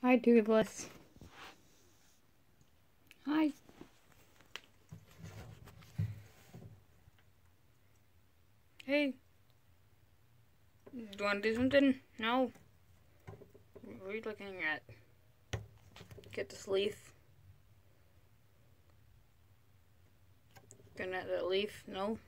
Hi, Toothless. Hi. Hey. Do you want to do something? No. What are you looking at? Get this leaf. Looking at that leaf? No.